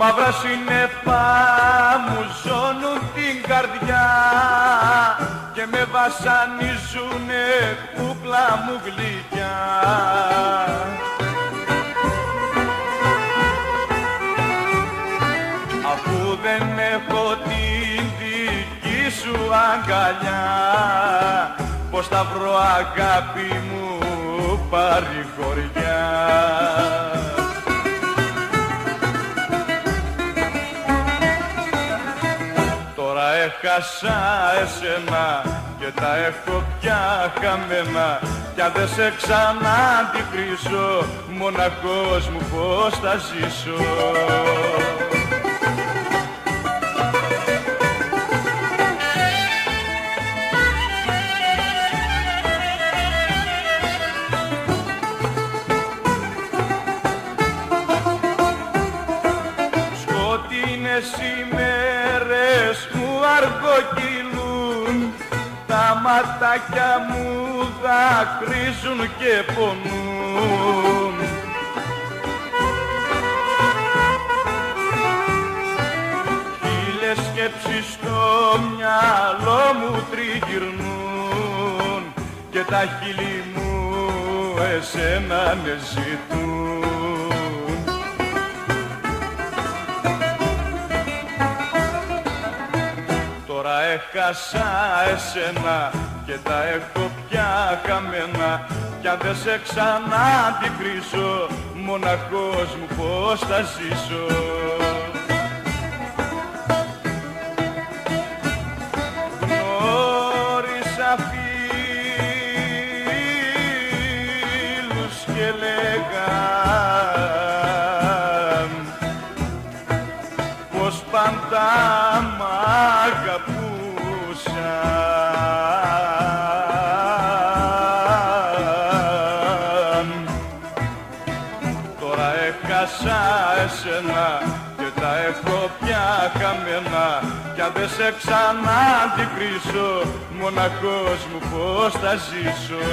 μαύρα σύννεφα μου ζώνουν την καρδιά και με βασανίζουνε κούκλα μου γλυκιά. Αφού δεν έχω την δική σου αγκαλιά πως θα βρω αγάπη μου παρηγοριά. Έχασα εσένα και τα έχω πια χαμένα κι αν δεν σε ξανά αντικρίσω μοναχός μου πως θα ζήσω. Αργοκυλούν τα ματάκια μου δακρύζουν και πονούν. Χίλιες σκέψεις στο μυαλό μου τριγυρνούν και τα χείλη μου εσένα με ζητούν έχασα εσένα και τα έχω πια χαμένα. Κι αν δεν σε ξανά αντικρίσω μοναχός μου πως θα ζήσω. Γνώρισα φίλους και λέγαν πως πάντα μ' αγαπούσαν έχασα εσένα και τα έχω πια χαμένα. Κι αν δεν σε ξανά αντικρίσω μοναχός μου πως θα ζήσω;